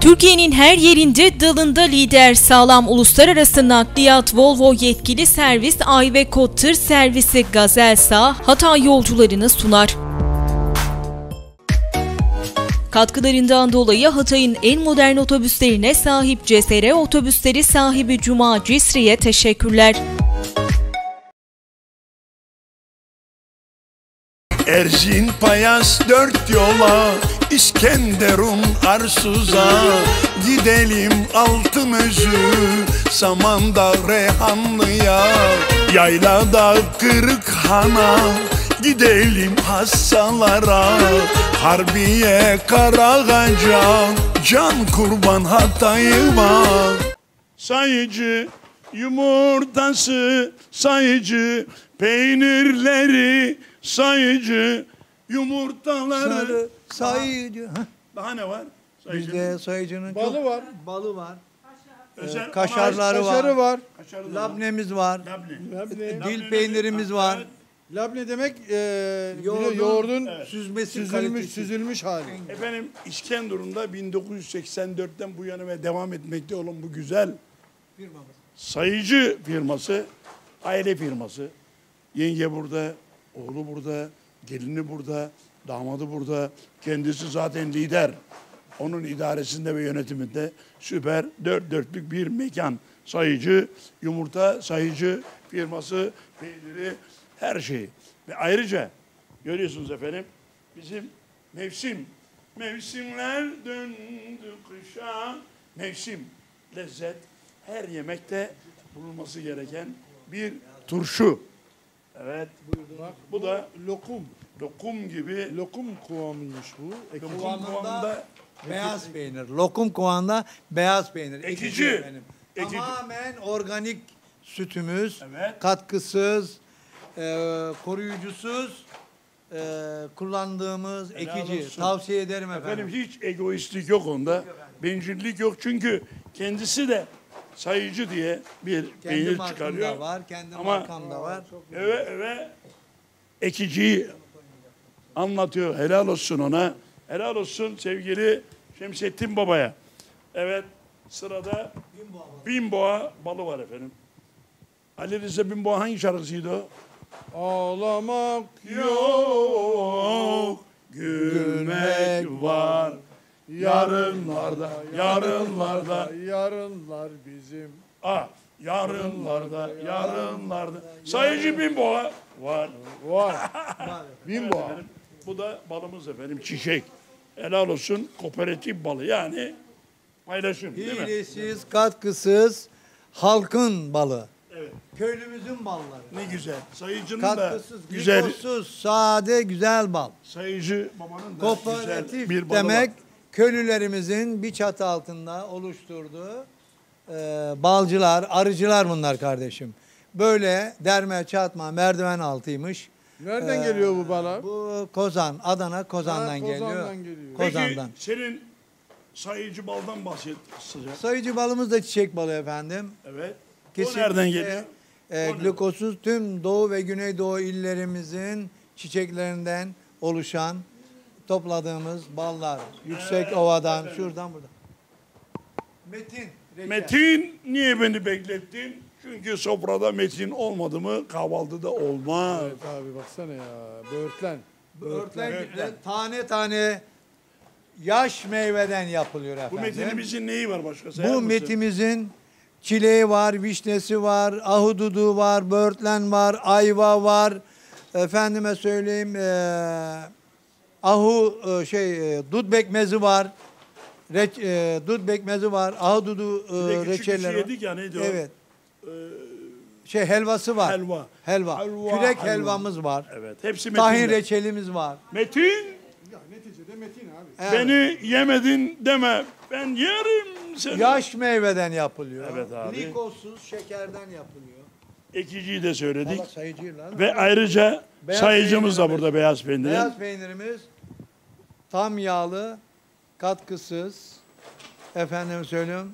Türkiye'nin her yerinde dalında lider sağlam uluslararası nakliyat Volvo yetkili servis Ayveko tır servisi Gazelsa Hatay yolcularını sunar. Katkılarından dolayı Hatay'ın en modern otobüslerine sahip CSR otobüsleri sahibi Cuma Cisri'ye teşekkürler. Erzin Payas dört yola İskenderun Arsuz'a. Gidelim altın özü Samandağ Reyhanlı'ya. Yaylada Kırıkhan'a Gidelim Hassalara. Harbiye Karagaca Can kurban Hatay'ıma Sayıcı yumurtası sayıcı peynirleri sayıcı yumurtaları Sarı sayıcı. Hah, daha ne var? Sayıcı. Bizde sayıcının Balı çok var. balı var. Özel ama Kaşarları var. Kaşarı var. kaşarı. Labnemiz var. Labne. Labne. Dil peynirimiz var. Evet. Labne demek e, Yoğurdun, yoğurdun, süzmesi süzülmüş, kalitesi. süzülmüş hali. Efendim İskenderun'da 1984'ten bu yana ve devam etmekte olan bu güzel sayıcı firması, aile firması. Yenge burada, oğlu burada, gelini burada, damadı burada. Kendisi zaten lider. Onun idaresinde ve yönetiminde süper dört dörtlük bir mekan. Sayıcı, yumurta sayıcı firması, peyniri, her şeyi. Ve ayrıca görüyorsunuz efendim bizim mevsim, mevsimler döndü kışa, mevsim, lezzet, her yemekte bulunması gereken bir turşu. Evet, Bak, bu da lokum. lokum gibi Lokum kıvamıymış bu. Ekşi. lokum Kıvamında Beyaz peynir. Lokum kıvamında beyaz peynir. Ekici. Ekici. Tamamen organik sütümüz. Evet. Katkısız, e, koruyucusuz e, kullandığımız Helal ekici. olsun. Tavsiye ederim efendim. Efendim hiç egoistlik yok onda. Bencillik yok çünkü kendisi de sayıcı diye bir kendi peynir çıkarıyor. var, kendi Ama- markamda var. Eve eve ekiciyi anlatıyor. Helal olsun ona. Helal olsun sevgili Şemsettin Baba'ya. Evet sırada Binboğa balı var efendim. Ali Rıza Binboğa hangi şarkısıydı o? Ağlamak Yok gülmek var yarınlarda yarınlarda Yarınlar bizim. ah yarınlarda yarınlarda sayıcı Binboğa var. Var. Binboğa. Efendim, bu da balımız efendim çiçek. Helal olsun kooperatif balı yani paylaşım değil mi? Hilesiz, katkısız halkın balı. Evet. Köylümüzün balları. Ne güzel. Sayıcının da Katkısız, güzel. glukozsuz, sade, güzel bal. Sayıcı babanın da Kooperatif güzel bir balı demek var. Köylülerimizin bir çatı altında oluşturduğu e, balcılar, arıcılar bunlar kardeşim. Böyle derme çatma merdiven altıymış. Nereden Ee, geliyor bu bala? Bu Kozan, Adana Kozan'dan, Ha, geliyor. Kozan'dan geliyor. Kozan'dan. Peki senin sayıcı baldan bahset sıcak. Sayıcı balımız da çiçek balı efendim. Evet. o Kesinlikle, nereden geliyor? E, O ne? glukosuz tüm Doğu ve Güneydoğu illerimizin çiçeklerinden oluşan topladığımız ballar. Yüksek ovadan, şuradan buradan. Metin. reçel. Metin niye beni beklettin? Çünkü sofrada metin olmadı mı kahvaltıda olmaz. Evet abi baksana ya. Böğürtlen. Böğürtlen Böğürtlen. tane tane yaş meyveden yapılıyor efendim. Bu metinimizin neyi var başka? sayar Bu mısın? metimizin çileği var, vişnesi var, ahududu var, böğürtlen var, ayva var. Efendime söyleyeyim eee ahu e, şey e, dut bekmezi var. Reç, e, dut bekmezi var, ahududu Bir de e, bir şey var. yedik ya neydi o? Evet. Şey helvası var. Helva. Helva. Helva, Kürek helva. helvamız var. Evet. Hepsi Tahin metinde. reçelimiz var. Metin Ya neticede Metin abi. Evet. beni yemedin deme. Ben yerim seni. Yaş meyveden yapılıyor. Evet abi. Glikosuz şekerden yapılıyor. Ekiciyi de söyledik. Ve ayrıca Beyaz sayıcımız da burada beyaz peynir. Beyaz peynirimiz tam yağlı, katkısız, efendim söylüyorum,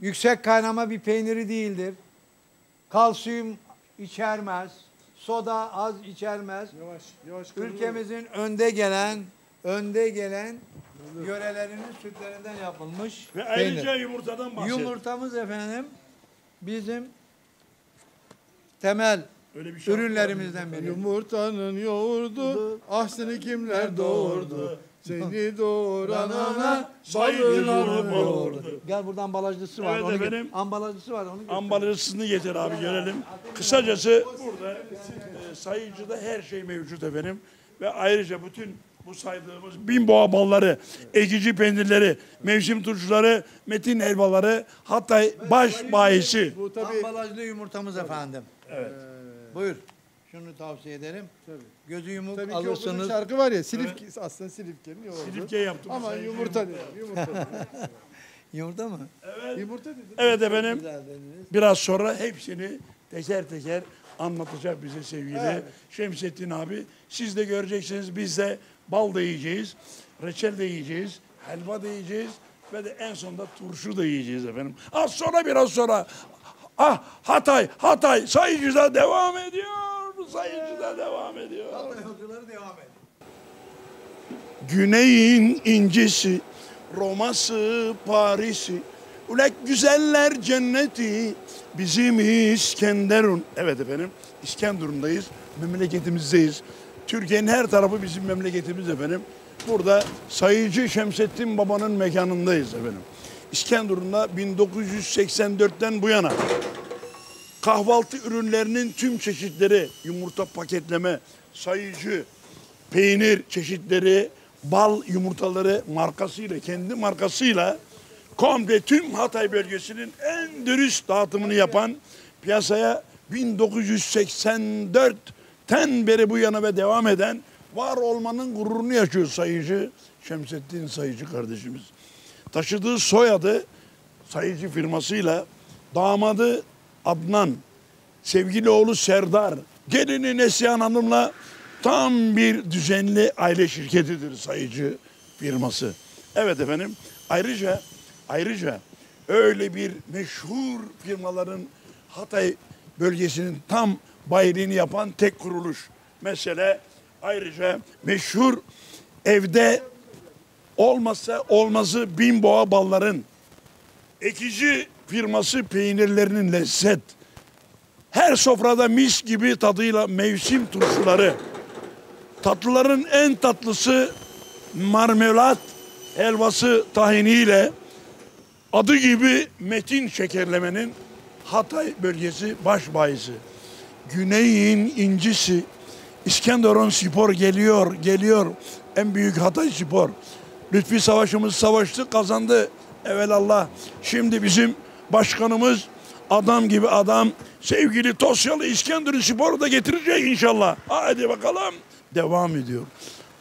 yüksek kaynama bir peyniri değildir. Kalsiyum içermez, soda az içermez. Yavaş yavaş. Ülkemizin önde gelen, önde gelen yörelerinin sütlerinden yapılmış Ve peynir. ayrıca yumurtadan bahset. Yumurtamız efendim bizim temel Öyle bir şey ürünlerimizden biri. Yumurtanın yoğurdu, ah seni kimler doğurdu. Seni doğuran ana Saygı doğurdu. Gel buradan ambalajlısı var. Evet onu get- efendim. Ambalajlısı var onu. göster. Ambalajını getir abi görelim. Kısacası burada e, sayıcıda her şey mevcut efendim. Ve ayrıca bütün bu saydığımız bin boğa balları, ekici peynirleri, mevsim turşuları, metin helvaları, hatta baş bayisi. Bu tabii Ambalajlı yumurtamız efendim. Evet. Buyur. Şunu tavsiye ederim. Tabii. Gözü yumuk Tabii ki o bunun alırsınız. şarkı var ya Silifke aslında Silifke'nin yoğurdu. Silifke yaptım. Ama sayıcı yumurta değil. Yumurta değil. Yumurta mı? Yumurta dedim. Evet efendim. Güzel dediniz. Biraz sonra hepsini teker teker anlatacak bize sevgili Şemsettin abi. Siz de göreceksiniz biz de bal da yiyeceğiz, reçel de yiyeceğiz, helva da yiyeceğiz ve de en sonunda turşu da yiyeceğiz efendim. Az sonra biraz sonra ah Hatay, Hatay sayıcıda devam ediyor. Sayıcıda devam ediyor. Yolcuları devam edin. Güneyin incisi, Roma'sı, Paris'i, Ulek güzeller cenneti, bizim İskenderun. Evet efendim, İskenderun'dayız, memleketimizdeyiz. Türkiye'nin her tarafı bizim memleketimiz efendim. Burada sayıcı Şemsettin Baba'nın mekanındayız efendim. İskenderun'da 1984'ten bu yana kahvaltı ürünlerinin tüm çeşitleri, yumurta paketleme, sayıcı, peynir çeşitleri, bal yumurtaları markasıyla, kendi markasıyla komple tüm Hatay bölgesinin en dürüst dağıtımını yapan piyasaya 1984'ten beri bu yana ve devam eden var olmanın gururunu yaşıyor sayıcı Şemsettin Sayıcı kardeşimiz. Taşıdığı soyadı sayıcı firmasıyla damadı Adnan, sevgili oğlu Serdar, gelini Neslihan Hanım'la tam bir düzenli aile şirketidir sayıcı firması. Evet efendim. Ayrıca ayrıca öyle bir meşhur firmaların Hatay bölgesinin tam bayiliğini yapan tek kuruluş. Mesela ayrıca meşhur evde olmazsa olmazı bin boğa balların ekici firması peynirlerinin lezzet. Her sofrada mis gibi tadıyla mevsim turşuları. Tatlıların en tatlısı marmelat helvası tahiniyle adı gibi metin şekerlemenin Hatay bölgesi baş bayisi. Güneyin incisi İskenderun Spor geliyor, geliyor. En büyük Hatay Spor. Lütfi Savaşımız savaştı, kazandı. Evelallah. Şimdi bizim başkanımız adam gibi adam sevgili Tosyalı İskenderun Spor'u da getirecek inşallah. Hadi bakalım. Devam ediyor.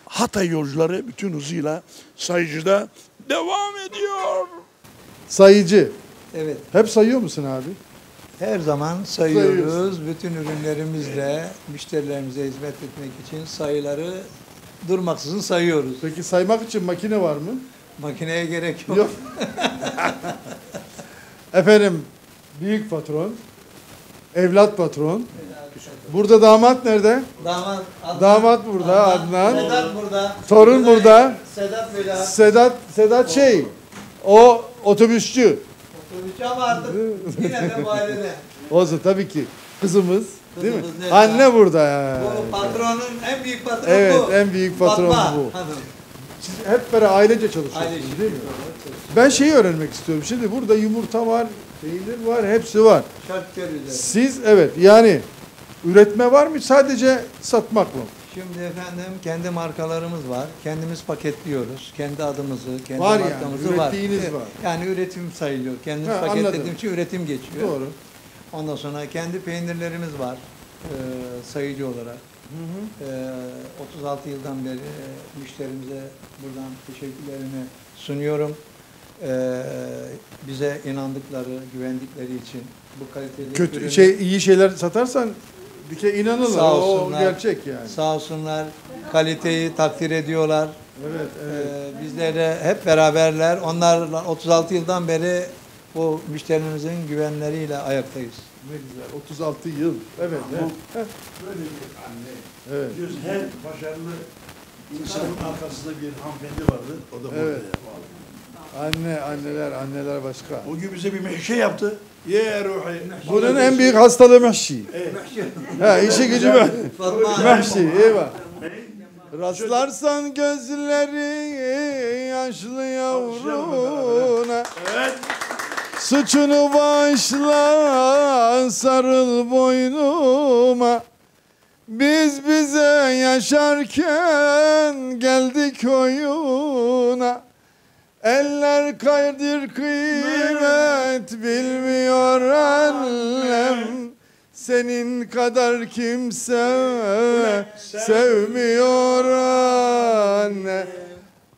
Hatay yolcuları bütün hızıyla sayıcıda devam ediyor. Sayıcı. Evet. Hep sayıyor musun abi? Her zaman sayıyoruz. Bütün ürünlerimizle müşterilerimize hizmet etmek için sayıları durmaksızın sayıyoruz. Peki saymak için makine var mı? Makineye gerek yok. Yok. Efendim büyük patron, evlat patron. Burada damat nerede? Damat, Adnan, Damat burada, Adnan. Sedat burada. Torun burada. Sedat böyle. Sedat, Sedat şey, o otobüsçü. Otobüsçü ama artık yine de bu ailede. Olsun tabii ki. Kızımız, değil mi? Anne burada ya. Bu patronun en büyük patronu Evet, bu. en büyük patron Fatma bu. Hanım. Siz hep beraber ailece çalışıyorsunuz değil mi? Ben şeyi öğrenmek istiyorum. Şimdi burada yumurta var, peynir var, hepsi var. Siz evet yani üretme var mı sadece satmak mı? Şimdi efendim kendi markalarımız var. Kendimiz paketliyoruz. Kendi adımızı, kendi Var yani, markamızı var. ürettiğiniz Evet. var. Yani üretim sayılıyor. Kendimiz Ha, anladım. için üretim geçiyor. Doğru. Ondan sonra kendi peynirlerimiz var. e, sayıcı olarak. E, 36 yıldan beri e, müşterimize buradan teşekkürlerimi sunuyorum. E, bize inandıkları, güvendikleri için bu kaliteli Kötü ürünü- şey iyi şeyler satarsan bir kere inanırlar. Sağ o olsunlar. gerçek yani. Sağ olsunlar kaliteyi takdir ediyorlar. Evet, evet. Ee, bizlerle hep beraberler. Onlarla 36 yıldan beri bu müşterimizin güvenleriyle ayaktayız. Ne güzel. 36 yıl. Evet. Bu- evet. Evet. Biz her başarılı İnsanın arkasında bir hanımefendi vardı. O da burada Evet. ya. Anne, anneler, anneler başka. O gün bize bir mehşe yaptı. Ye ruhi. Bunun en büyük hastalığı mehşi. Ha, işi gücü mehşi. Eyvah. Rastlarsan gözleri yaşlı yavruna Evet. Suçunu bağışla sarıl boynuma. Biz bize yaşarken geldik oyuna. Eller kaydır kıymet bilmiyor annem. Senin kadar kimse sevmiyor anne.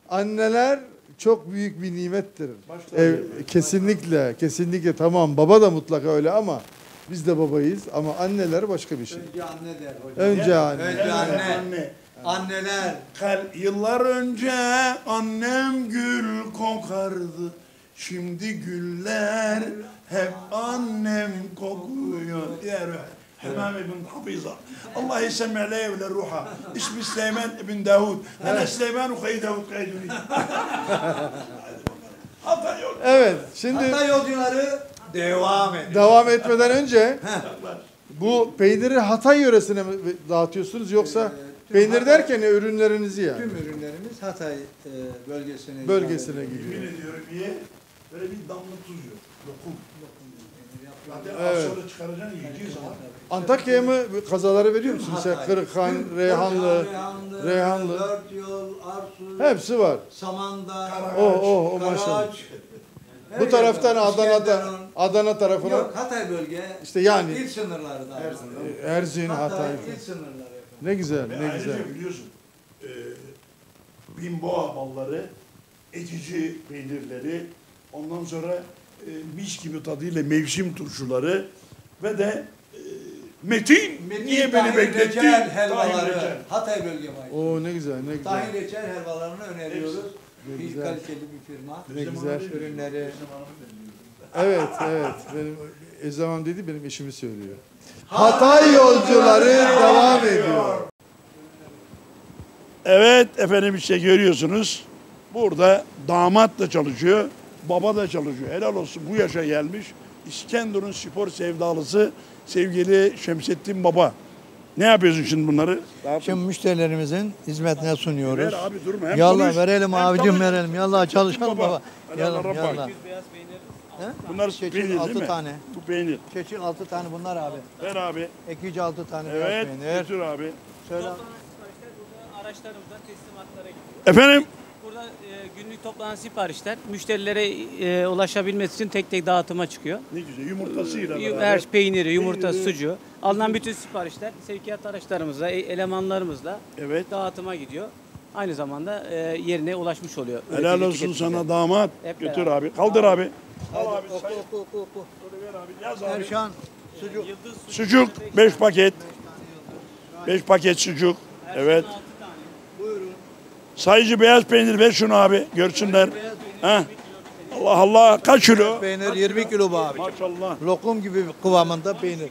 Anneler çok büyük bir nimettir. Ev, kesinlikle, kesinlikle tamam. Baba da mutlaka öyle ama biz de babayız ama anneler başka bir şey. Önce anne der hocam. Önce anne. Önce anne. Anne. Anneler. Kal yıllar önce annem gül kokardı. Şimdi güller hep annem kokuyor. Ya Ruh. Hemam ibn Hafiza. Allah يسمع لي ولا روحه اسمي سليمان ابن داود انا سليمان وخي داود قيدوني Hatay yok. Evet, şimdi Hatta yolcuları devam ediyor. devam etmeden önce bu peyniri Hatay yöresine mi dağıtıyorsunuz yoksa peynir derken ne, ürünlerinizi yani? Tüm ürünlerimiz Hatay e, bölgesine Bölgesine ithal ediliyor. gidiyor. Yemin ediyorum ye. Böyle bir damla tuz yok. Lokum. Zaten Evet. az sonra çıkaracaksın yiyeceğiz ama. Antakya'ya mı kazaları veriyor musunuz? Mesela. Kırıkhan, Reyhanlı, Reyhanlı, Reyhanlı. Dört yol, Arsu, hepsi var. Samandağ, O, o, o maşallah. Karaağaç. Bu taraftan. Adana'da. Adana tarafına Yok Hatay bölge. işte yani İl sınırları da. Erzurum, Hatay. Hatay il sınırları. Ne güzel, Ve ne ayrıca güzel. biliyorsun e, bimboğa balları, etici peynirleri, ondan sonra e, mis gibi tadıyla mevsim turşuları ve de e, metin, Metin niye tahin beni Tahin helvaları. reçel. Hatay bölge ait. Oo ne güzel, ne Tahin güzel. reçel helvalarını öneriyoruz. Ne Bir güzel. kaliteli bir firma. Ne güzel. Ürünleri. Evet, evet. Benim Ezamam dedi, benim eşimi söylüyor. Hatay yolcuları devam ediyor. Evet efendim işte görüyorsunuz. Burada damat da çalışıyor, baba da çalışıyor. Helal olsun bu yaşa gelmiş. İskenderun spor sevdalısı sevgili Şemsettin Baba. Ne yapıyorsun şimdi bunları? Şimdi müşterilerimizin hizmetine sunuyoruz. Ver abi durma. Hem Yallah konuş, verelim hem abicim çalış. verelim. Yallah çalışalım baba. baba. Yallah yallah. Bunlar Keçi peynir değil altı mi? tane. Bu peynir. Çeçil 6 tane bunlar abi. Ver abi. Ekici 6 tane beyaz Evet peynir. götür abi. Şöyle Araçlarımızdan teslimatlara gidiyor. Efendim günlük toplanan siparişler müşterilere e, ulaşabilmesi için tek tek dağıtıma çıkıyor. ne güzel yumurtasıyla Yu- beraber. Her peyniri, yumurta, Peyniri. sucuğu. Alınan bütün siparişler sevkiyat araçlarımızla, e- elemanlarımızla Evet. dağıtıma gidiyor. Aynı zamanda e, yerine ulaşmış oluyor. Helal üretici, olsun sana damat. Hep Götür beraber. abi. Kaldır abi. Al Hadi abi. oku oku oku oku. Şöyle ver abi. Yaz abi. Erşan sucuk, Sucuk 5 paket. 5 paket sucuk. Evet. Sayıcı beyaz peynir ver şunu abi. Görsünler. Ha. Allah Allah. Kaç kilo? Peynir 20 kilo bu abi. Maşallah. Lokum gibi kıvamında peynir.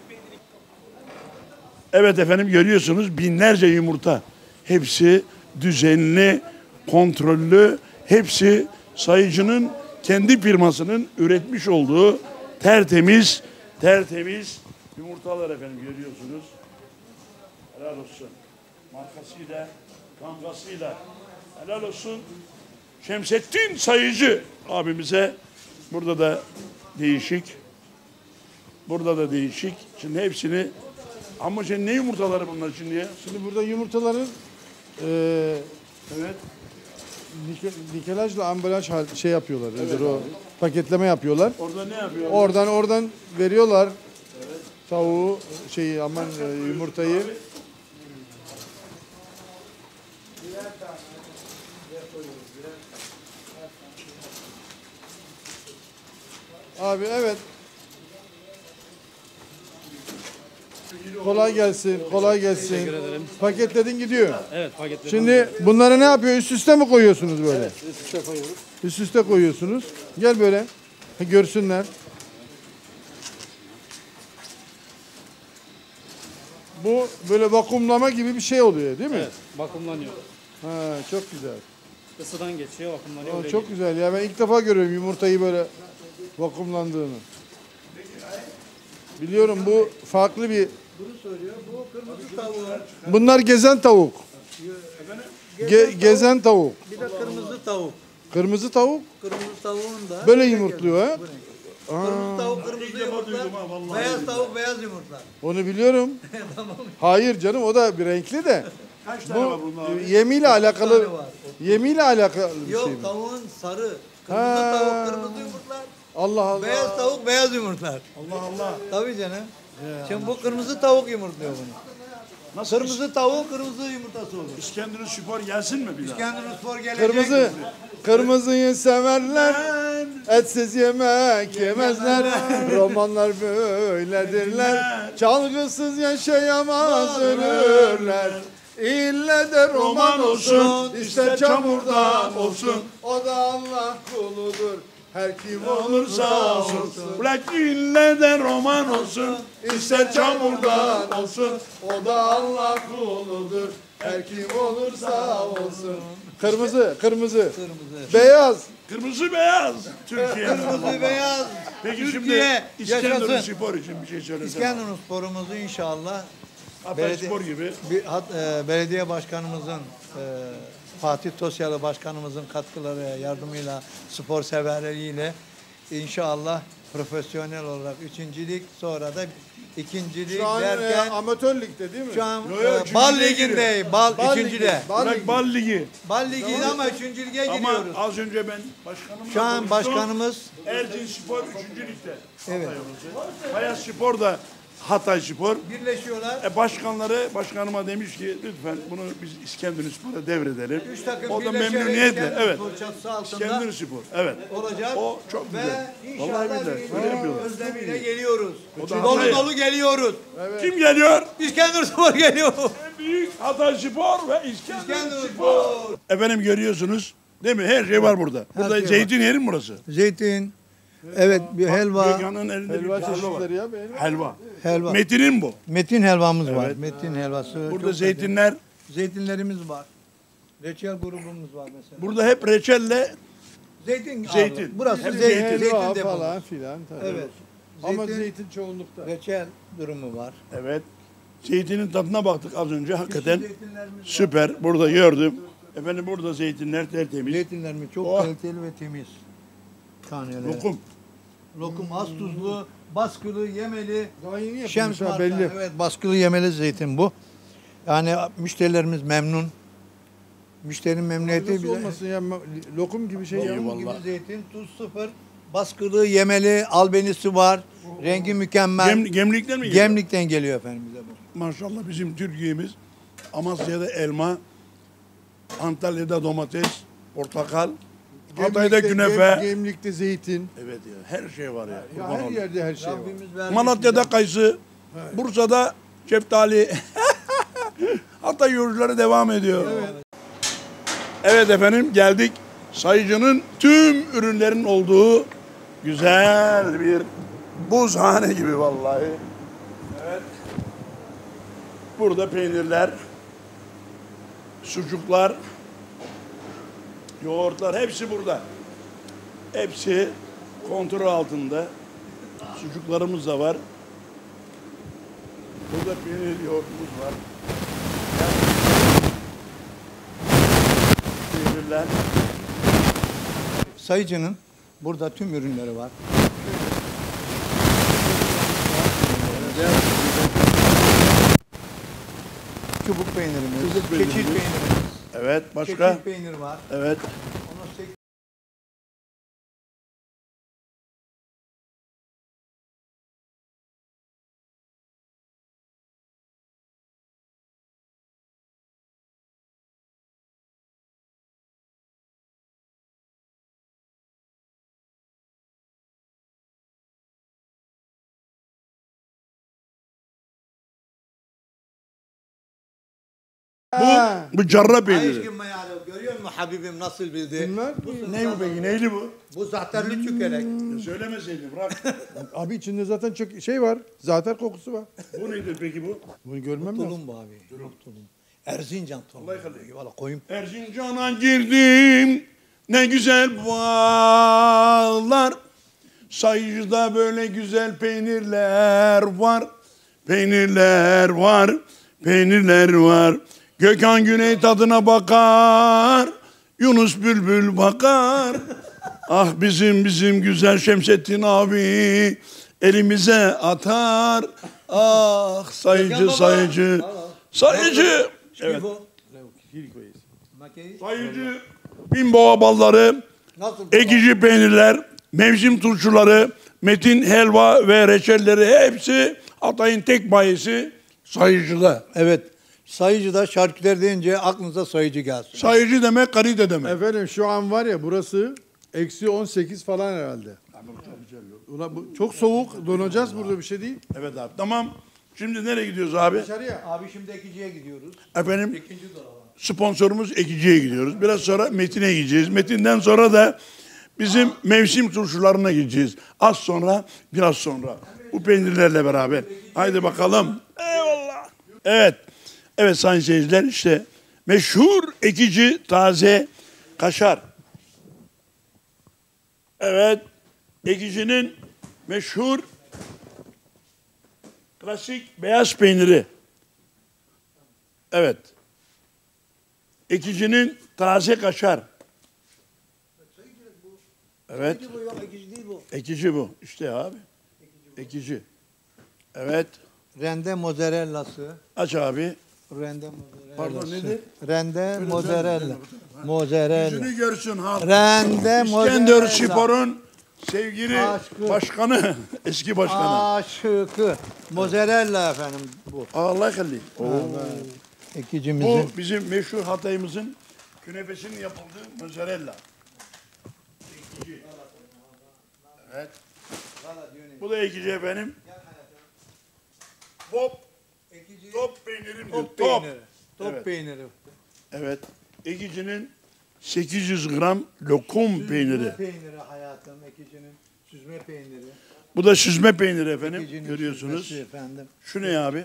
Evet efendim görüyorsunuz binlerce yumurta. Hepsi düzenli, kontrollü. Hepsi sayıcının kendi firmasının üretmiş olduğu tertemiz, tertemiz yumurtalar efendim görüyorsunuz. Helal olsun. Markasıyla, kankasıyla. Helal olsun. Şemsettin Sayıcı abimize burada da değişik. Burada da değişik. Şimdi hepsini ama şimdi ne yumurtaları bunlar şimdi ya? Şimdi burada yumurtaların eee Evet. nike- nikelajla ambalaj şey yapıyorlar. nedir o paketleme yapıyorlar. Orada ne yapıyor? Oradan oradan veriyorlar tavuğu şeyi aman e, yumurtayı. Abi evet. Kolay gelsin, kolay gelsin. Paketledin gidiyor. Evet paketleri. Şimdi bunları ne yapıyor? Üst üste mi koyuyorsunuz böyle? üst üste koyuyoruz. Üst üste koyuyorsunuz. Gel böyle. Görsünler. Bu böyle vakumlama gibi bir şey oluyor değil mi? vakumlanıyor. Ha, çok güzel. Isıdan geçiyor vakumlanıyor. Aa, çok güzel ya. Ben ilk defa görüyorum yumurtayı böyle vakumlandığını. Biliyorum bu farklı bir... Bunu söylüyor. Bu kırmızı tavuğu. Bunlar gezen tavuk. Ge- gezen tavuk. Bir de kırmızı tavuk. Kırmızı tavuk Kırmızı tavuğun da. böyle yumurtluyor ha. Kırmızı tavuk kırmızı yumurtlar. Beyaz tavuk beyaz yumurtlar. Onu biliyorum. Hayır canım o da bir renkli de. Kaç tane var Bu bunun abi? yemiyle alakalı var. yemiyle alakalı bir Yok şey mi? tavuğun sarı. Kırmızı Ha. tavuk kırmızı yumurtlar. Allah Allah. Beyaz tavuk beyaz yumurtlar. Allah Allah. Tabii canım. Şimdi bu kırmızı tavuk yumurtluyor bunu. Nasıl Kırmızı tavuğun kırmızı yumurtası olur. İskenderun Spor gelsin mi bir daha? İskenderun Spor gelecek. Kırmızı. Kırmızıyı severler. Etsiz yemek yemezler. Romanlar böyledirler. Çalgısız yaşayamaz ölürler. İlle de roman olsun, ister çamurdan olsun. O da Allah kuludur. Her kim olursa olsun. Bırak ille de roman olsun. İster çamurdan olsun. O da Allah kuludur. Her kim olursa olsun. Kırmızı, kırmızı. Kırmızı. Beyaz. Kırmızı beyaz. Türkiye. Kırmızı beyaz. Peki Türkiye şimdi İskenderun yaşasın. Spor için bir şey söylesene. İskenderun sporumuzu inşallah Hatay Belediye- Spor gibi. bir, hat- e, belediye başkanımızın e, Fatih Tosyalı başkanımızın katkıları yardımıyla spor severleriyle inşallah profesyonel olarak üçüncülük sonra da ikincilik Şu an e, derken amatör ligde değil mi? şu an Yo, yo, e, üçüncü bal lige liginde bal, Bal üçüncüde. ligi, bal ligi. bal ligi. Bal liginde ama üçüncülüğe Ama giriyoruz. az önce ben başkanımla Şu an başkanımız Ercin Spor 3. ligde. Evet. Hatay Spor da Hatay Spor. birleşiyorlar. E başkanları başkanıma demiş ki lütfen bunu biz İskenderun Spor'a devredelim. Üç takım o da memnuniyetle. Evet. Spor çatısı altında İskenderun Spor. Evet. olacak. O çok Ve güzel. inşallah Vallahi billahi. özlemiyle geliyoruz. O da Dolu dolu geliyoruz. Kim geliyor? İskenderun Spor geliyor. En büyük Hatay Spor ve İskenderun İskenderun Spor. Efendim görüyorsunuz. Değil mi? Her şey var burada. Burada şey var. zeytin yeri mi burası? Zeytin, evet bir helva, Gökhan'ın elinde bir Helva helva var. çeşitleri ya. helva. Helva. helva. Metin'in bu. Metin helvamız var. Evet. Metin helvası. Burada çok zeytinler. güzel. Zeytinlerimiz var. Reçel grubumuz var mesela. Burada hep reçelle Zeytin. Zeytin. Abi, burası Hep zeytin, zeytin. zeytin, Helva deposu. falan filan. tabii. Evet. Ama Zeytin, zeytin çoğunlukta. reçel durumu var. Evet. Zeytinin tadına baktık az önce. Hakikaten Zeytinlerimiz var. süper. Burada gördüm. Efendim burada zeytinler tertemiz. Zeytinlerimiz çok Oh. kaliteli ve temiz. Taneleri. Lokum. Lokum az tuzlu, baskılı, yemeli. Daha yeni Şems marka. belli. Evet baskılı yemeli zeytin bu. Yani müşterilerimiz memnun. Müşterinin memnuniyeti Nasıl bize- olmasın ya lokum gibi şey ya. Lokum gibi zeytin, tuz sıfır, baskılı, yemeli, albenisi var. Rengi mükemmel. Gem, gemlikten mi geliyor? Gemlikten geliyor efendim bize bu. Maşallah bizim Türkiye'miz Amasya'da elma, Antalya'da domates, portakal, Hatay'da künefe. Gem- Gemlikte zeytin. Evet ya her şey var ya. Ya her olayım. yerde her şey var. Rabbimiz vermiş Malatya'da bize. kayısı, Bursa'da şeftali. Hatay yolcuları devam ediyor. Evet. efendim geldik. Sayıcının tüm ürünlerin olduğu güzel bir buzhane gibi vallahi. Evet. Burada peynirler, sucuklar, yoğurtlar hepsi burada. Hepsi kontrol altında. Sucuklarımız da var. Burada peynir yoğurtumuz var. Peynirler. Sayıcının burada tüm ürünleri var. Çubuk peynirimiz, Çubuk keçil peynirimiz. Evet başka? keçil peynir var. Evet. Bu, bu carra peyniri. Aşkım ya görüyor musun Habibim nasıl bildi? Bunlar Ne bu peki? Neyli bu? Bu zahterli çökelek. Ya Söylemeseydin bırak. abi içinde zaten çok şey var. Zaten kokusu var. bu nedir peki bu? Bunu görmem lazım. Tulum bu abi. Çok tulum. Erzincan tulumları. Allah yıkılıyor. Valla koyun Erzincan'a girdim ne güzel bağlar Sayıcıda böyle güzel peynirler var Peynirler var Peynirler var Gökhan Güney tadına bakar Yunus Bülbül bakar. Ah bizim bizim güzel Şemsettin abi Elimize atar. Ah sayıcı sayıcı. Sayıcı. Evet. Makeyi Sayıcı Binbova balları, ekici peynirler, mevsim turşuları, metin helva ve reçelleri hepsi Hatay'ın tek bayisi sayıcıda. Evet. Sayıcıda şarküter deyince aklınıza sayıcı gelsin. Sayıcı demek kalite demek. Efendim şu an var ya burası eksi 18 falan herhalde. Ulan bu çok soğuk donacağız burada bir şey değil. Evet abi tamam. Şimdi nereye gidiyoruz abi? Dışarıya. Abi şimdi ekiciye gidiyoruz. Efendim İkinci dolaba. sponsorumuz Ekici'ye gidiyoruz. Biraz sonra Metin'e gideceğiz. Metin'den sonra da bizim mevsim turşularına gideceğiz. Az sonra, biraz sonra. Bu peynirlerle beraber. Haydi bakalım. Eyvallah. Evet. Evet sayın seyirciler işte meşhur ekici taze kaşar. Evet. Ekicinin meşhur klasik beyaz peyniri. Evet. Ekicinin taze kaşar. Evet. bu yok ekici değil bu. Ekici bu. İşte abi. Ekici. Evet. Rende mozzarellası. Aç abi. Rende mozzarellası. Pardon, nedir? Rende mozzarella. Mozzarella. Yüzünü görsün halk. Rende İskender mozzarella. Spor'un sevgili Aşkı. başkanı, eski başkanı. Aşıkı. Mozzarella efendim bu. Allah kalli. Ekicimizin. Bu bizim meşhur Hatay'ımızın künefesinin yapıldığı mozzarella. Ekici. Evet. Bu da ekici efendim. Ekici. Top peynirimdir. Top Top. peyniri. Top Evet. peyniri. Evet. Ekicinin 800 gram lokum peyniri. Süzme peyniri hayatım. Ekicinin süzme peyniri. Bu da süzme peyniri efendim. Ekicinin Görüyorsunuz. süzmesi efendim. Şu ne abi?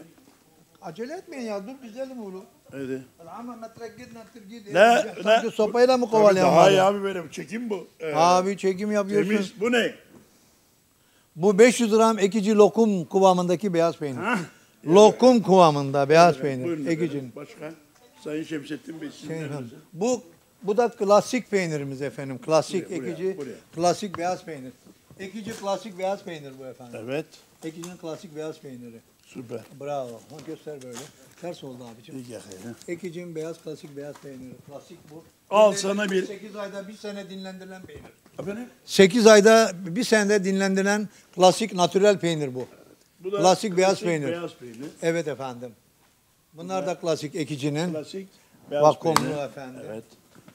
Acele etmeyin ya dur güzelim oğlum. Hadi. Ama metrek git netir git. Ne? Sanki Ne? sopayla mı kovalayalım? daha abi? iyi abi böyle çekim bu. Ee, Abi çekim yapıyorsun. temiz. Bu ne? Bu 500 gram ekici lokum kıvamındaki beyaz peynir. Ha? Lokum kıvamında beyaz peynir. Buyurun. Başka? Sayın Şemsettin Bey sizin bu bu da klasik peynirimiz efendim. Klasik Buraya, buraya, ekici, buraya. klasik beyaz peynir. Ekici klasik beyaz peynir bu efendim. Evet. Ekicinin klasik beyaz peyniri. Süper. Bravo. Ha, göster böyle. Ters oldu abicim. İyi yakayın. Ekicinin beyaz klasik beyaz peyniri. Klasik bu. Al sana bir- 8 ayda bir sene dinlendirilen peynir. Efendim? 8 ayda bir senede dinlendirilen klasik natürel peynir bu. Bu da Klasik beyaz peynir. Beyaz peynir. Evet efendim. Bunlar da klasik ekicinin. Klasik beyaz Vakumlu peynir. efendim. Evet.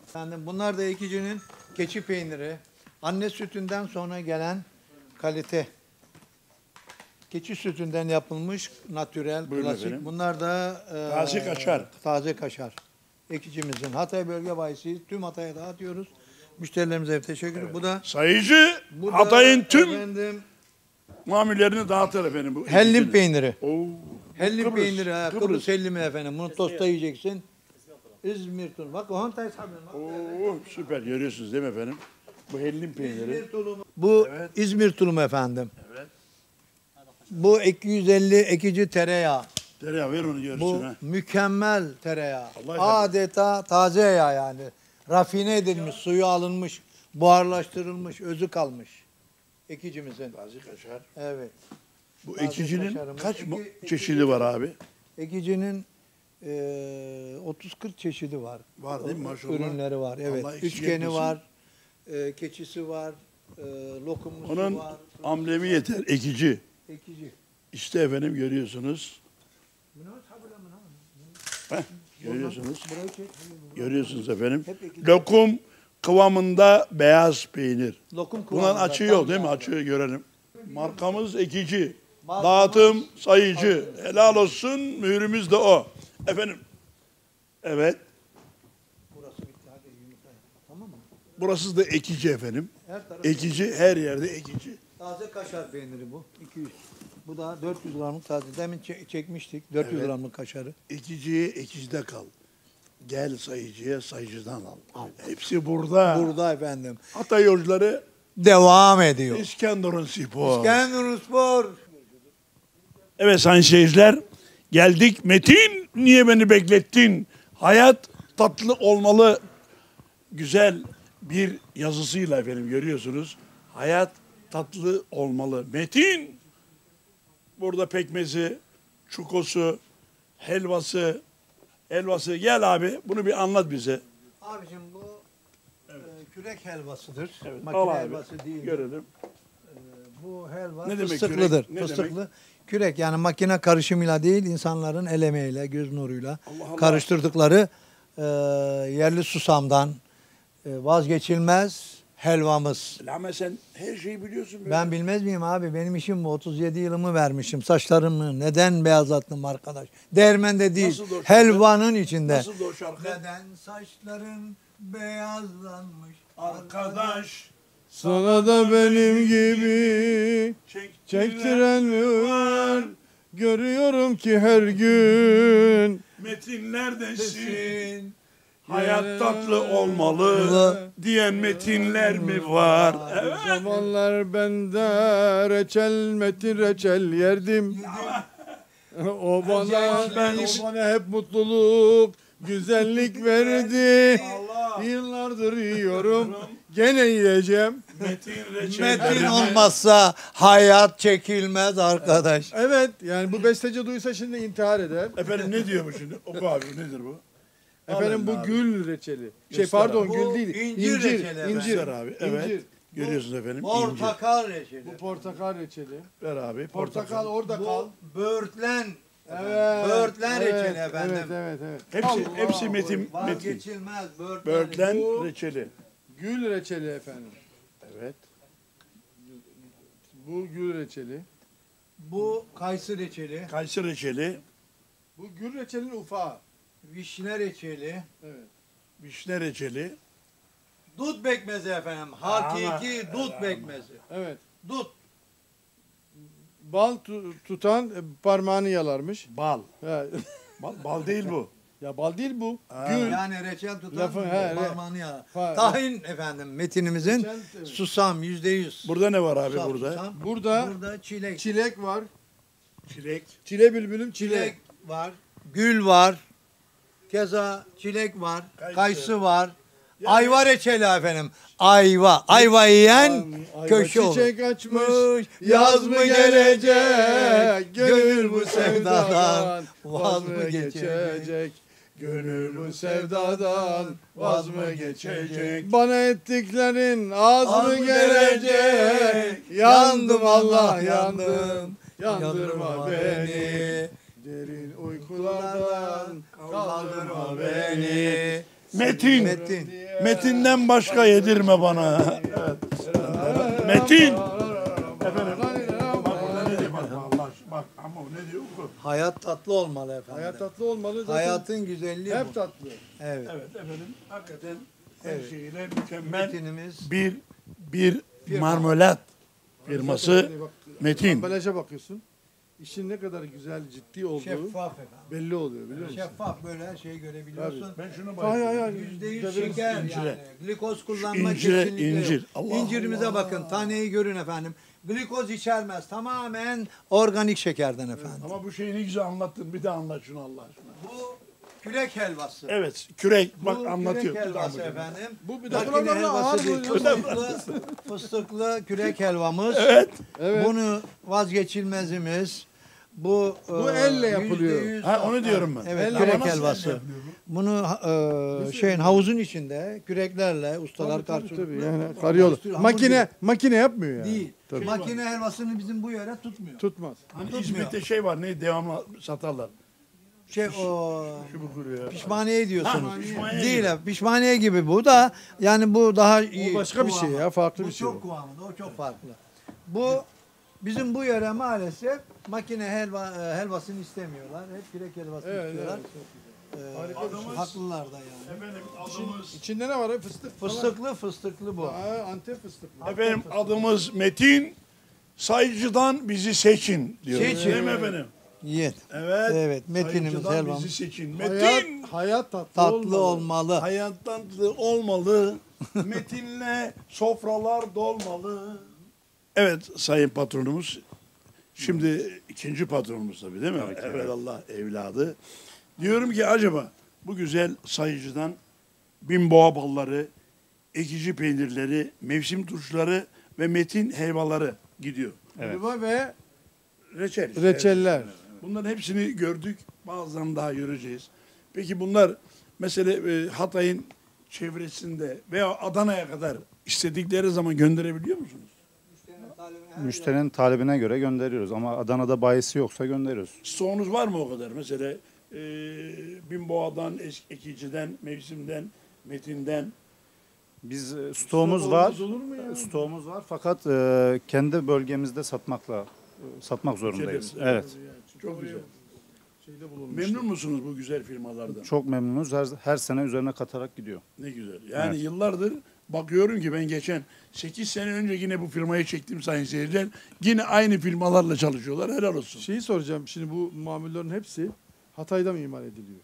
Efendim bunlar da ekicinin keçi peyniri. Anne sütünden sonra gelen kalite. Keçi sütünden yapılmış natürel, Buyurun klasik. efendim. Bunlar da e, Taze kaşar. Taze kaşar. Ekicimizin Hatay Bölge Bayisi tüm Hatay'a dağıtıyoruz. Müşterilerimize teşekkür ederim. Bu da Sayıcı bu Hatay'ın tüm efendim, mamullerini dağıtır efendim. Bu hellim peyniri. Oo. Hellim Kıbrıs, peyniri ha. Kıbrıs. Kıbrıs. hellimi efendim. Bunu tosta yiyeceksin. İzmir tulumu. Bak o hantay. Oo, süper görüyorsunuz değil mi efendim? Bu hellim peyniri. İzmir tulumu. Bu Evet. İzmir tulumu efendim. Evet. Bu 250 ekici tereyağı. Tereyağı ver onu görsün Bu ha. mükemmel tereyağı. Allah Adeta taze yağ yani. Rafine edilmiş, suyu alınmış, buharlaştırılmış, özü kalmış. Ekicimizin. Taze kaşar. Evet. Bu Taze ekicinin kaç Eki- çeşidi var abi? Ekicinin eee 30-40 çeşidi var. Var değil mi? Maşallah. Ürünleri var. Evet. Allah Üçgeni var. eee, keçisi var. eee lokumlusu Onun var. amblemi yeter. Ekici. Ekici. İşte efendim görüyorsunuz. Heh, görüyorsunuz. Görüyorsunuz efendim. Lokum kıvamında beyaz peynir. Lokum Bunun kıvamında, açığı tam yok değil mi? Açığı görelim. Markamız ekici. Markamız- Dağıtım sayıcı. Helal olsun. Mührümüz de o. Efendim. Evet. Burası bitti. Hadi. Tamam mı? Burası da ekici efendim. Her Ekici her yerde ekici. taze kaşar peyniri bu. 200. Bu da 400 gramlık taze. Demin çe- çekmiştik 400 Evet. gramlık kaşarı. Ekiciye ekicide kal. Gel sayıcıya sayıcıdan al. Hepsi burada. Burada efendim. Hatay yolcuları Devam ediyor. İskenderun Spor. İskenderun Spor. Evet sayın seyirciler geldik. Metin niye beni beklettin? Hayat tatlı olmalı. Güzel bir yazısıyla efendim görüyorsunuz. Hayat tatlı olmalı. Metin burada pekmezi, çukosu, helvası, helvası. Gel abi bunu bir anlat bize. Abicim bu e, kürek helvasıdır. Evet, Makine al abi. helvası değil. Görelim. Bu helva Ne demek fıstıklıdır. kürek? Ne Fıstıklı. demek? Kürek yani makine karışımıyla değil insanların el emeğiyle, göz nuruyla Allah Allah. karıştırdıkları e, yerli susamdan e, vazgeçilmez helvamız. Ama sen her şeyi biliyorsun. böyle. Ben bilmez miyim abi? Benim işim bu. 37 yılımı vermişim. Saçlarımı neden beyazlattım arkadaş? Değirmende değil. Helvanın içinde. Nasıl o şarkı? Neden saçların beyazlanmış? Arkadaş Sana da benim gibi çektiren çektiren mi var? Görüyorum ki her gün Metin neredesin? Hayat tatlı olmalı Olmalı. diyen metinler mi var? Evet. Zamanlar bende reçel metin reçel yerdim. O bana Ben- o bana hep mutluluk, güzellik verdi. Allah. Yıllardır yiyorum. Gene yiyeceğim. Metin reçel. Metin olmazsa hayat çekilmez arkadaş. Evet yani bu besteci duysa şimdi intihar eder. Efendim ne diyor bu şimdi? Oku abi nedir bu? Efendim bu abi. gül reçeli. Şey Göster pardon abi. gül Bu değil. incir İncir. reçeli incir. Göster abi. Evet. İncir. Görüyorsunuz efendim. incir. Portakal reçeli. Bu portakal reçeli. Ver abi. Portakal orada kal. Bu böğürtlen. Evet. Böğürtlen evet, reçeli efendim. Evet evet evet. Hepsi Allah hepsi metin metin. Vazgeçilmez böğürtlen. Böğürtlen Bu- reçeli. Gül reçeli efendim. Evet. Bu gül reçeli. Bu kayısı reçeli. Kayısı reçeli. Bu gül reçelinin ufağı. Vişne reçeli. Evet. Vişne reçeli. Dut bekmezi efendim. Hakiki dut bekmezi. Evet. Dut. Bal tu- tutan e, parmağını yalarmış. Bal. Bal, bal değil bu. ya bal değil bu. Ha. Gül. Yani reçel tutan Lafı- he, parmağını ya. Ha, Tahin efendim metinimizin Reçel, evet. susam yüzde yüz. Burada ne var abi Susam, burada? susam. Burada Burada çilek. çilek var. Çilek. Çile bülbülüm çilek. Çilek var. Gül var. Keza çilek var. Kayısı. Kayısı, var. Ayva reçeli efendim. Ayva. Ayva yiyen Ayva köşe olur. çiçek açmış, yaz mı gelecek? Gönül bu sevdadan vaz mı geçecek? Gönül bu sevdadan vaz mı geçecek? Bana ettiklerin az Az mı gelecek? Yandım Allah yandım. Yandırma beni. Derin uykulardan kaldırma beni. Metin. Metin. Metinden başka yedirme bana. Evet. Metin. Oku. Hayat tatlı olmalı efendim. Hayat tatlı olmalı. zaten Hayatın güzelliği hep bu. tatlı. Evet. Evet efendim hakikaten her Evet. şeyiyle mükemmel Metinimiz bir bir marmelat firması Metin. Ambalaja bakıyorsun. İşin ne kadar güzel, ciddi olduğu şeffaf efendim. belli oluyor biliyor musun? Şeffaf böyle her şeyi görebiliyorsun. Ben şunu Hayır bayılıyorum. hayır. Yüzde yüz şeker incire. yani. Glikoz kullanma incire, kesinlikle incir. yok. Allah İncirimize Allah. bakın. Taneyi görün efendim. Glikoz içermez. Tamamen organik şekerden efendim. Ama bu şeyi ne güzel anlattın. Bir de anlat şunu Allah aşkına. Bu kürek helvası. Evet kürek bak Bu anlatıyor. kürek helvası efendim. Bu bir de Makine buralarda ağır helvası değil. Fıstıklı, fıstıklı kürek helvamız. Evet. Evet. Bunu vazgeçilmezimiz. Bu, Bu e, elle yapılıyor. Ha onu diyorum ben. Evet, Elle kürek helvası. bu? Bunu e, şeyin havuzun içinde küreklerle ustalar tabii, tabii. Yani değil. Makine makine yapmıyor yani. değil. Tabii. Makine helvasını bizim bu yere tutmuyor. Tutmaz. Hani Tutmuyor. İzmit'te şey var ne devamlı satarlar. Şey o bu pişmaniye diyorsunuz. Ha, pişmaniye değil gibi. pişmaniye gibi bu da yani bu daha iyi. O başka bir şey ya, farklı bu bir şey çok o. kıvamında, o çok farklı. Bu bizim bu yere maalesef makine helva e, helvasını istemiyorlar. Hep kürek helvasını Evet, istiyorlar. evet. Ee, Harika bir şey. haklılar da yani. Efendim adımız İçinde ne var? Fıstık. falan. Fıstıklı fıstıklı bu. Aa, Antep fıstıklı. efendim adımız Metin. sayıcıdan bizi seçin diyor. Seçin. Değil mi efendim? Yiyin. Evet. Evet, metinimiz, sayıcıdan bizi seçin. Hayat, Metin. hayat tatlı, Tatlı olmalı. olmalı. Hayat tatlı olmalı. Metinle sofralar dolmalı. Evet sayın patronumuz. Şimdi ikinci patronumuz tabii değil mi? evet Allah evladı. Diyorum ki acaba bu güzel sayıcıdan bin boğa balları, ekici peynirleri, mevsim turşuları ve metin helvaları gidiyor. Helva ve Reçel. reçeller. Bunların hepsini gördük. Bazılarını daha göreceğiz. Peki bunlar mesela e, Hatay'ın çevresinde veya Adana'ya kadar istedikleri zaman gönderebiliyor musunuz? Müşterinin talebine göre gönderiyoruz ama Adana'da bayisi yoksa gönderiyoruz. Stoğunuz var mı o kadar? Mesela e, Binboğa'dan, Ekici'den, Mevsim'den, Metin'den. Biz e, stoğumuz var. olmaz olur mu ya? Stoğumuz var fakat e, kendi bölgemizde satmakla e, satmak zorundayız. Ülkede. Evet. Çok güzel. Şeyde bulunmuş. Memnun musunuz bu güzel firmalardan? Çok memnunuz. Her, her sene üzerine katarak gidiyor. Ne güzel. Yani Evet. yıllardır bakıyorum ki ben geçen 8 sene önce yine bu firmayı çektim sayın seyirciler. Yine aynı firmalarla çalışıyorlar. Helal olsun. Şeyi soracağım. Şimdi bu mamullerin hepsi Hatay'da mı imal ediliyor?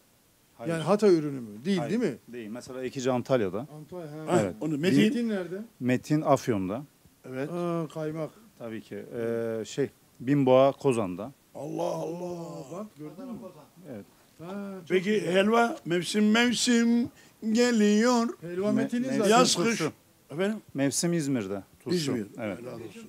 Hayır. Yani Hatay ürünü mü? Değil Hayır, değil mi? Değil. Mesela Ekici Antalya'da. Antalya. Ha, Evet. Onu Metin. Metin nerede? Metin Afyon'da. Evet. Aa, kaymak. Tabii ki. E, şey Binboğa Kozan'da. Allah Allah. Bak gördün mü? Evet. Ha, Peki güzel. helva mevsim mevsim geliyor. Helva Me- zaten. Yaz kış. turşu. Efendim? Mevsim İzmir'de. Turşu. İzmir. Evet. Helal olsun.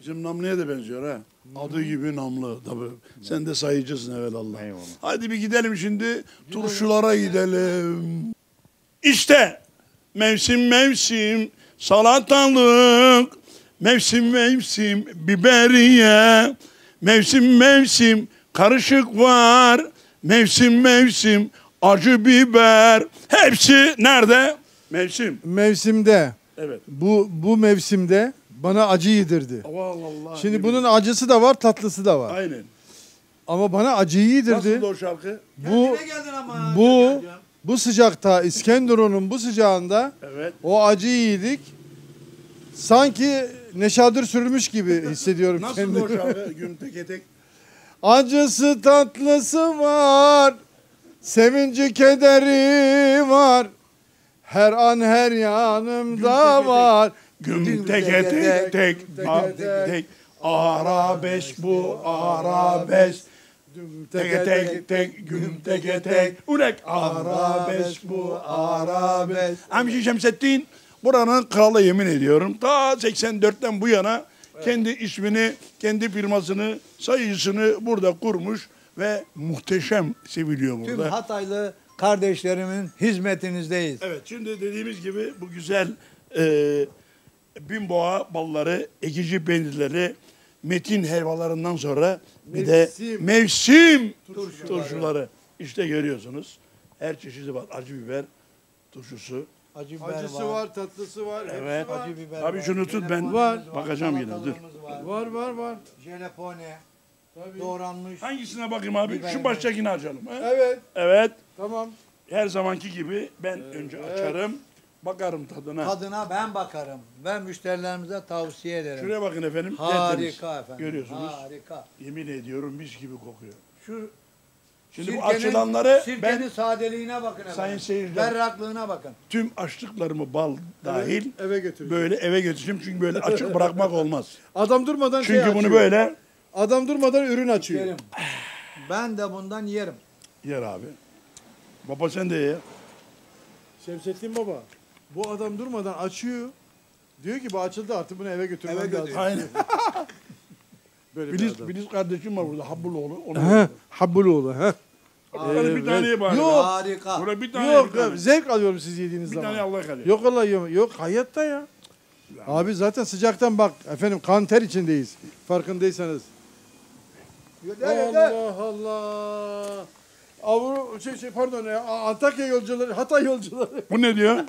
Bizim Namlı'ya da benziyor ha. Adı gibi Namlı tabii. Sen de sayıcısın evvelallah. Eyvallah. Hadi bir gidelim şimdi. Turşulara gidelim. İşte mevsim mevsim salatalık. Mevsim mevsim biberiye. Mevsim mevsim karışık var. Mevsim mevsim acı biber. Hepsi nerede? Mevsim. Mevsimde. Evet. Bu bu mevsimde bana acı yedirdi. Allah Allah. Şimdi bunun acısı da var, tatlısı da var. Aynen. Ama bana acıyı yedirdi. Nasıldı o şarkı? Bu geldin ama. bu bu sıcakta İskenderun'un bu sıcağında Evet. o acıyı yedik. Sanki neşadır sürmüş gibi hissediyorum Nasıldı kendimi. o şarkı? Gün tek. Acısı tatlısı var. Sevinci kederi var. Her an her yanımda var. Güm teke tek tek. tek. Arabesk bu arabesk. Teke tek tek güm teke tek. Ulek arabesk bu arabesk. Hamşi Şemsettin buranın kralı yemin ediyorum. Ta 84'ten bu yana kendi ismini, kendi firmasını, sayısını burada kurmuş ve muhteşem seviliyor Tüm burada. Hataylı kardeşlerimin hizmetinizdeyiz. Evet şimdi dediğimiz gibi bu güzel e, binboğa balları, ekici peynirleri, metin helvalarından sonra bir de Mevsim. mevsim turşuları. İşte görüyorsunuz. Her çeşidi var. Acı biber turşusu. Acı biber Acısı var, tatlısı var. Evet. var. Acı biber Abi var. şunu tut, ben Var. bakacağım yine, dur. Var. Var var var. Jelepone, Tabii. doğranmış. Hangisine bakayım abi? Biber Şu mi? baştakini açalım. he? Evet. Evet. Tamam. Her zamanki gibi ben önce açarım. Bakarım tadına. Tadına ben bakarım ve müşterilerimize tavsiye ederim. Şuraya bakın efendim. tertemiz. Harika efendim. Görüyorsunuz. Harika. Yemin ediyorum mis gibi kokuyor. Şu Şimdi bu sirkenin- açılanları sirkenin ben sadeliğine bakın efendim. Sayın seyirciler. Berraklığına bakın. tüm açlıklarımı bal dahil Eve götür. böyle eve götüreceğim çünkü böyle açık bırakmak olmaz. Adam durmadan şey Çünkü bunu açıyor. böyle Adam durmadan ürün açıyor. Yerim. Ben de bundan yerim. yer abi. Baba sen de ye. Şemsettin Baba. Bu adam durmadan açıyor. Diyor ki bu açıldı artık bunu eve götürmem Eve lazım. götür. Aynen. Böyle bir adam. Filiz kardeşim var burada Habbuloğlu. Onu Heh, Habbuloğlu. Heh. Hadi bir tane ye bari. Yok. Harika. Buraya bir tane Yok bir tane. zevk alıyorum siz yediğiniz Bir zaman. tane Allah kalıyor. Yok Allah yok. Yok hayatta ya. Abi zaten sıcaktan bak efendim kan ter içindeyiz. Farkındaysanız. Allah Allah. Avru şey, şey pardon ya Antakya yolcuları, Hatay yolcuları. Bu ne diyor?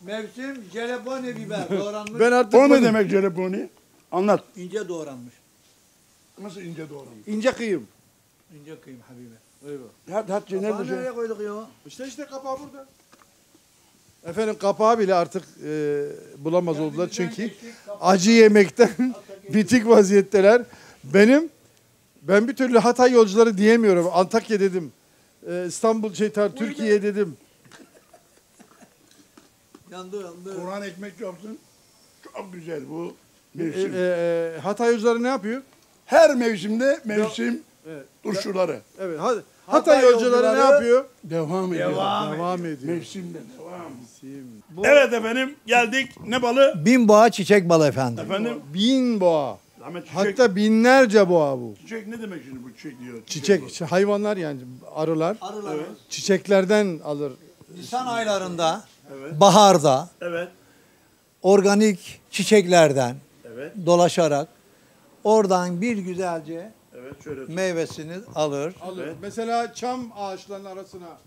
Mevsim jelepone biber doğranmış. Ben artık o ne bunu- demek jeleponi? Anlat. ince doğranmış. Nasıl ince doğranmış? ince kıyım. İnce kıyım Habibe. Eyvah. Hadi hadi nerede Kapağı şey? nereye koyduk ya? İşte işte kapağı burada. Efendim kapağı bile artık e, bulamaz oldular çünkü acı yemekten bitik vaziyetteler. Benim ben bir türlü Hatay yolcuları diyemiyorum. Antakya dedim. Ee, İstanbul şey tar- Türkiye dedim. Yandı yandı. Kur'an ekmek yapsın. Çok güzel bu Ee, mevsim. e, Hatay yolcuları ne yapıyor? Her mevsimde mevsim Evet. turşuları. Evet. Ha- Hatay, yolcuları, ne yolcuları- yapıyor? Devam ediyor. Devam ediyor. Mevsimde devam. Bu Evet efendim geldik. Ne balı? bin boğa çiçek balı efendim. Efendim? Bin boğa. Ahmet çiçek. Hatta binlerce boğa bu. Çiçek ne demek şimdi bu çiçek diyor. Çiçek, şey, hayvanlar yani arılar Arılarımız çiçeklerden alır. Nisan aylarında, Evet. baharda Evet. organik çiçeklerden Evet. dolaşarak oradan bir güzelce Evet şöyle. meyvesini alır. Alır. Evet. Mesela çam ağaçlarının arasına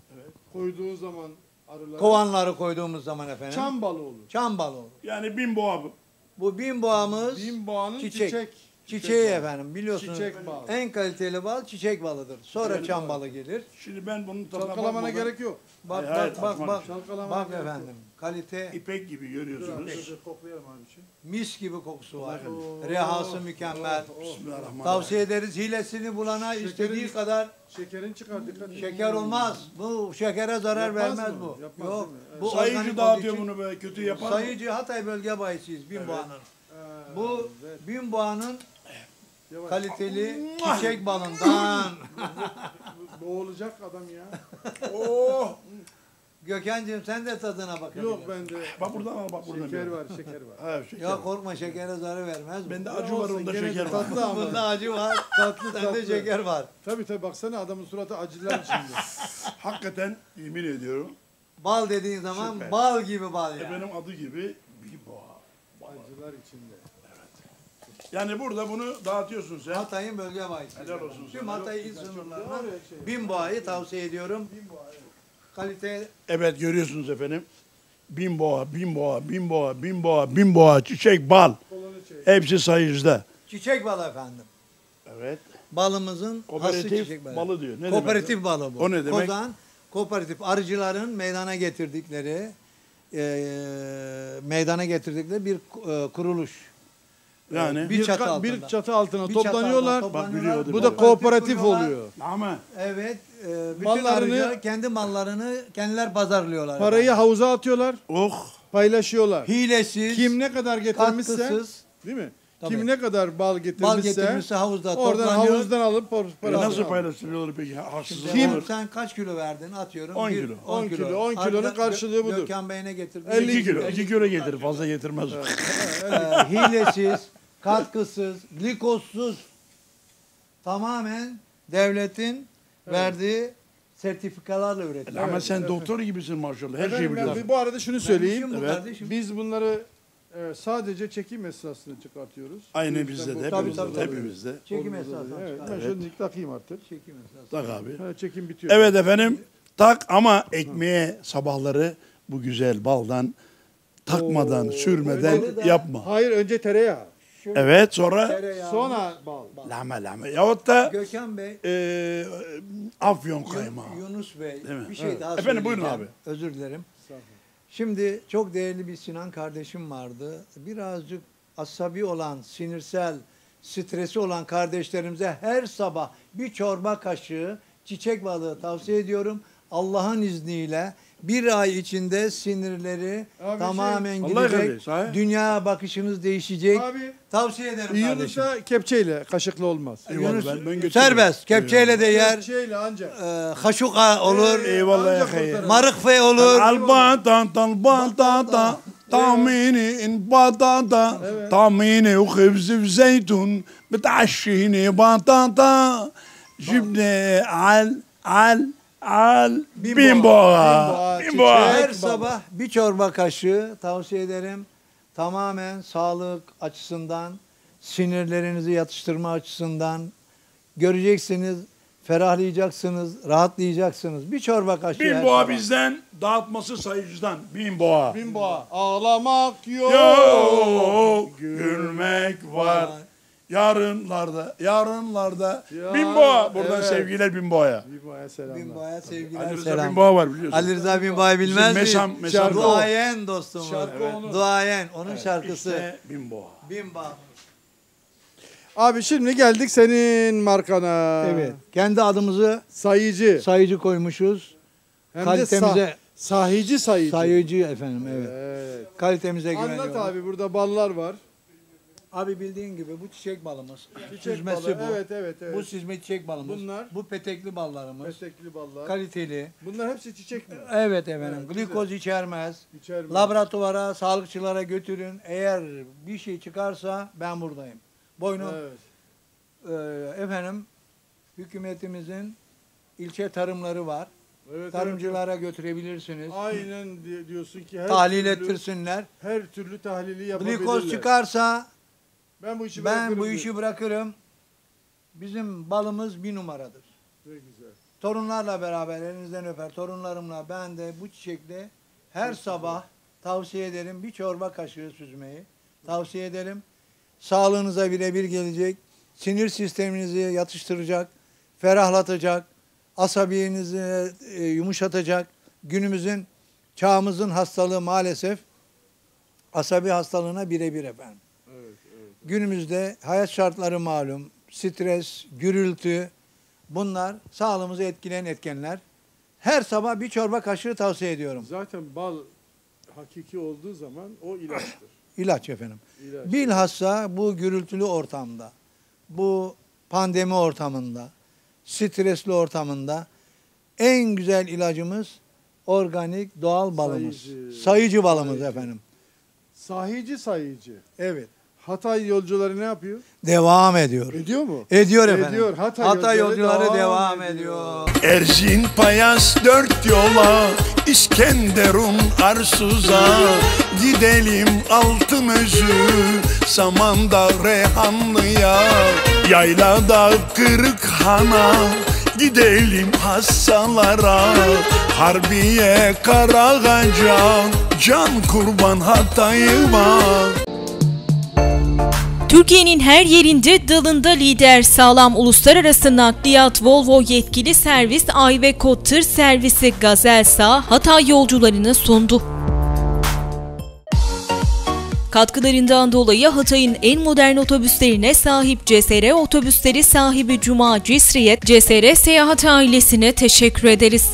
koyduğu zaman arıları Kovanları koyduğumuz zaman efendim. çam balı olur. Çam balı olur. Yani bin boğa bu. Bu bin boğamız Bin boğanın Çiçek. çiçek. Çiçeği balı. efendim biliyorsunuz. Çiçek balı. En kaliteli bal çiçek balıdır. Sonra çam balı gelir. Şimdi ben bunun tadına Çalkalamana gerek yok. Bak Hayır, hayır, bak bak bak. Bak gerek yok. efendim. Kalite ipek gibi görüyorsunuz. koklayalım abi için. mis gibi kokusu var. Rehası mükemmel. Bismillahirrahmanirrahim. Tavsiye ederiz. Hilesini bulana istediği kadar Şekerin çıkar dikkat et. şeker olmaz. Bu şekere zarar Yapmaz vermez mı? bu. Yapmaz Yok. Bu Sayıcı dağıtıyor bunu böyle kötü yapan. Sayıcı Hatay bölge bayisiyiz bin boğanın. Ee, Bu evet. Yavaş. kaliteli çiçek balından. Boğulacak adam ya. Oh! Gökhan'cığım sen de tadına bakabilirsin. Yok bende Bak buradan al bak buradan. şeker bir. var şeker var. Ha şeker. Ya korkma şekere zarar vermez. Bende acı var onda şeker var. Tatlı ama. Bunda acı var. Tatlı Sende tatlı. şeker var. Tabii tabii baksana adamın suratı acılar içinde. Hakikaten yemin ediyorum. Bal dediğin zaman Süper. bal gibi bal ya. Efendim adı gibi bir boğa. acılar içinde. Yani burada bunu dağıtıyorsun sen. Hatay'ın bölge bayisi. Helal olsun Tüm sana. Hatay il sınırlarına şey. bin boğayı tavsiye ediyorum. Kalite Evet görüyorsunuz efendim. Bin boğa, bin boğa, bin boğa, bin boğa, bin boğa, çiçek, bal. Şey. Hepsi sayıcıda. çiçek balı efendim. Evet. Balımızın Kooperatif çiçek balı. balı diyor. Ne kooperatif balı bu. O ne demek? Kozan kooperatif arıcıların meydana getirdikleri e, meydana getirdikleri bir e, kuruluş. Yani Bir Bir, çatı altında. bir çatı altına Bir çatı toplanıyorlar. altında Bak biliyordu Bu da kooperatif oluyor. Ama Evet. E, bütün Mallarını- kendi mallarını kendiler pazarlıyorlar. Parayı efendim. havuza atıyorlar, oh paylaşıyorlar. hilesiz, Kim ne kadar getirmişse, katkısız değil mi? Tabii. Kim ne kadar bal getirmişse, bal getirmişse havuzda oradan havuzdan alıp e, parasını nasıl paylaşılıyor peki? Haksız Kim? olur. Sen kaç kilo verdin atıyorum. 10 Bir- kilo. 10 kilo, 10 kilonun karşılığı budur. Gökhan Bey ne getirdi? 50 2 kilo. 2 kilo getir. Fazla getirmez. Ee, hilesiz, katkısız, glikozsuz tamamen devletin verdiği sertifikalarla üretiliyor. Ama sen doktor gibisin maşallah. Her şeyi biliyorsun. bu arada şunu söyleyeyim. bu Evet. kardeşim. Biz bunları e, sadece çekim esasını çıkartıyoruz. Aynı Bu bizde de. Hepimizde. tabii, tabii. Hepimizde. Çekim esasına Evet, ben şunu takayım artık. Çekim esasına. Tak abi. Ha, çekim bitiyor. Evet efendim. Tak ama ekmeğe sabahları bu güzel baldan takmadan, Oo, sürmeden yapma. Hayır önce tereyağı. Evet sonra Tereyağı. Sonra bal. lame lame. Yahut da Gökhan Bey, e, afyon kaymağı. Yunus Bey Değil mi? bir şey Evet. daha Efendim, buyurun söyleyeceğim. Özür dilerim. Şimdi çok değerli bir Sinan kardeşim vardı. Birazcık asabi olan, sinirsel, stresi olan kardeşlerimize her sabah bir çorba kaşığı çiçek balığı tavsiye ediyorum. Allah'ın izniyle bir ay içinde sinirleri Abi tamamen şey, Allah gidecek. kardeş, ha? Dünya bakışınız değişecek. Abi tavsiye ederim kardeşim. Yunus'a kepçeyle kaşıklı olmaz. Eyvallah, Yunus ben- ben götürürüm. serbest. Kepçeyle de yer. Kepçeyle ancak. E, haşuka olur. Eyvallah ya Ancak hayır. kurtarır. Marıkfe olur. Albantan tan bantata طعميني ان بطاطا طعميني وخبز وزيتون بتعشيني بطاطا جبنة عال عال al bin, bin Her sabah bir çorba kaşığı tavsiye ederim. Tamamen sağlık açısından, sinirlerinizi yatıştırma açısından göreceksiniz, ferahlayacaksınız, rahatlayacaksınız. Bir çorba kaşığı. Bin boğa bizden, dağıtması sayıcıdan. Bin boğa. Bin boğa. Ağlamak yok, yok gülmek var. var. Yarınlarda, yarınlarda Ya, Bimboğa. Buradan evet. sevgiler Bimboğa'ya. Bimboğa'ya selamlar. Binboğa'ya sevgiler, Ali Rıza selam. Bimboğa var biliyorsun. Ali Rıza Binboğa'yı bilmez mi? mesam- mesam- Duayen dostum. Şarkı Evet. onun. Duayen, onun şarkısı. İşte Bimboğa. Bimba. Abi şimdi geldik senin markana. Evet. Kendi adımızı Sayıcı. sayıcı koymuşuz. Hem de Kalitemize sa- sahici sayıcı. sayıcı efendim evet. Evet. Kalitemize güveniyorum. Anlat abi burada ballar var. Abi bildiğin gibi bu çiçek balımız. Çiçek Süzmesi balı. bu. Evet evet evet. Bu süzme çiçek balımız. Bunlar? Bu petekli ballarımız. Meslekli ballar. Kaliteli. Bunlar hepsi çiçek mi? Evet efendim. Evet, Glikoz içermez. İçer mi? Laboratuvara, sağlıkçılara götürün. Eğer bir şey çıkarsa ben buradayım. Boynum Evet. e, efendim hükümetimizin ilçe tarımları var. evet Tarımcılara götürebilirsiniz. evet. Aynen di- diyorsun ki her Tahlil türlü, ettirsinler. her türlü tahlili yapabilirler. Glikoz çıkarsa Ben bu işi ben bırakırım bu işi bırakırım. Bizim balımız bir numaradır. Ne güzel. Torunlarla beraber elinizden öper. Torunlarımla ben de bu çiçekle her sabah tavsiye ederim bir çorba kaşığı süzmeyi. Tavsiye ederim. Sağlığınıza birebir gelecek. Sinir sisteminizi yatıştıracak, ferahlatacak, asabiyenizi e, yumuşatacak. Günümüzün, çağımızın hastalığı maalesef asabi hastalığına birebir efendim. Günümüzde hayat şartları malum, stres, gürültü bunlar sağlığımızı etkileyen etkenler. Her sabah bir çorba kaşığı tavsiye ediyorum. Zaten bal hakiki olduğu zaman o ilaçtır. İlaç efendim. İlaç. Bilhassa bu gürültülü ortamda, bu pandemi ortamında, stresli ortamında en güzel ilacımız organik doğal balımız. Sayıcı. Sayıcı balımız Sayıcı. efendim. Sahici sayıcı. Evet. Hatay yolcuları ne yapıyor? Devam ediyor. Ediyor mu? Ediyor efendim. Ediyor. Hatay Hatay yolcuları yolcuları devam devam ediyor. Erzin Payas dört yola İskenderun Arsuz'a Gidelim Altınözü Samandağ Reyhanlı'ya Yaylada Kırıkhan'a Gidelim Hassalara Harbiye Karagaca Can kurban Hatay'ıma Türkiye'nin her yerinde dalında lider sağlam uluslararası nakliyat Volvo yetkili servis Ayveko tır servisi Gazelsa Hatay yolcularını sundu. Katkılarından dolayı Hatay'ın en modern otobüslerine sahip CSR otobüsleri sahibi Cuma Cisriyet, CSR Seyahat ailesine teşekkür ederiz.